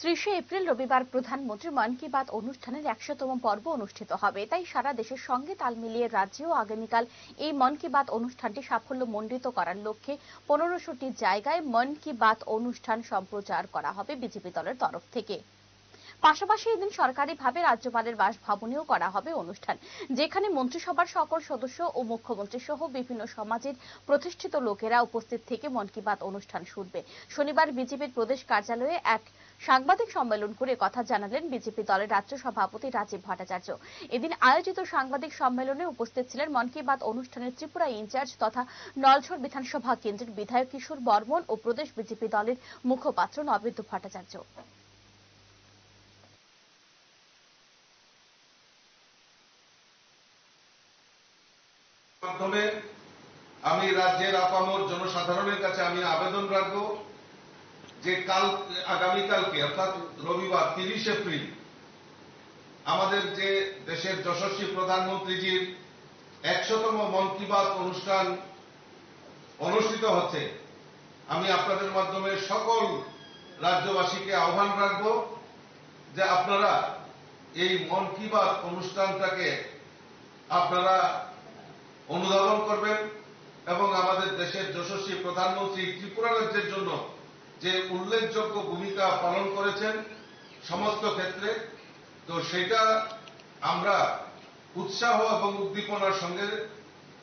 ত্রিশে April রবিবার প্রধানমন্ত্রী মন কি বাত অনুষ্ঠানের একশোতম পর্ব অনুষ্ঠিত হবে। তাই সারা দেশের সঙ্গে তাল মিলিয়ে রাজ্যেও আগামীকাল এই মন কি বাত অনুষ্ঠানটি সাফল্য মণ্ডিত করার লক্ষ্যে পনেরোশোটি জায়গায় মন কি বাত অনুষ্ঠান সম্প্রচার করা হবে বিজেপি দলের তরফ থেকে। পাশাপাশি এদিন সরকারিভাবে রাজ্যপালের বাসভবনেও করা হবে অনুষ্ঠান, যেখানে মন্ত্রিসভার সকল সদস্য ও মুখ্যমন্ত্রী সহ বিভিন্ন সমাজের প্রতিষ্ঠিত লোকেরা উপস্থিত থেকে মন কি বাত অনুষ্ঠান শুনবে। শনিবার বিজেপির প্রদেশ কার্যালয়ে এক সাংবাদিক সম্মেলন করে কথা জানালেন বিজেপি দলের রাজ্য সভাপতি রাজীব ভট্টাচার্য। এদিন আয়োজিত সাংবাদিক সম্মেলনে উপস্থিত ছিলেন মন কি বাত অনুষ্ঠানের ত্রিপুরা ইনচার্জ তথা নলছড় বিধানসভা কেন্দ্রের বিধায়ক কিশোর বর্মন ও প্রদেশ বিজেপি দলের মুখপাত্র নবেন্দু ভট্টাচার্য। আমি রাজ্যের আপামর জনসাধারণের কাছে আমি আবেদন রাখব। যে কাল, আগামীকালকে, অর্থাৎ রবিবার, তিরিশ এপ্রিল, আমাদের যে দেশের যশস্বী প্রধানমন্ত্রীজির একশোতম মন কি বাত অনুষ্ঠান অনুষ্ঠিত হচ্ছে, আমি আপনাদের মাধ্যমে সকল রাজ্যবাসীকে আহ্বান রাখব যে আপনারা এই মন কি বাত অনুষ্ঠানটাকে আপনারা অনুধাবন করবেন এবং আমাদের দেশের যশস্বী প্রধানমন্ত্রী ত্রিপুরা রাজ্যের জন্য যে উল্লেখযোগ্য ভূমিকা পালন করেছেন সমস্ত ক্ষেত্রে, তো সেটা আমরা উৎসাহ এবং উদ্দীপনার সঙ্গে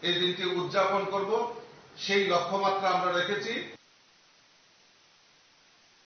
এই দিনটি উদযাপন করব। সেই লক্ষ্যমাত্রা আমরা রেখেছি।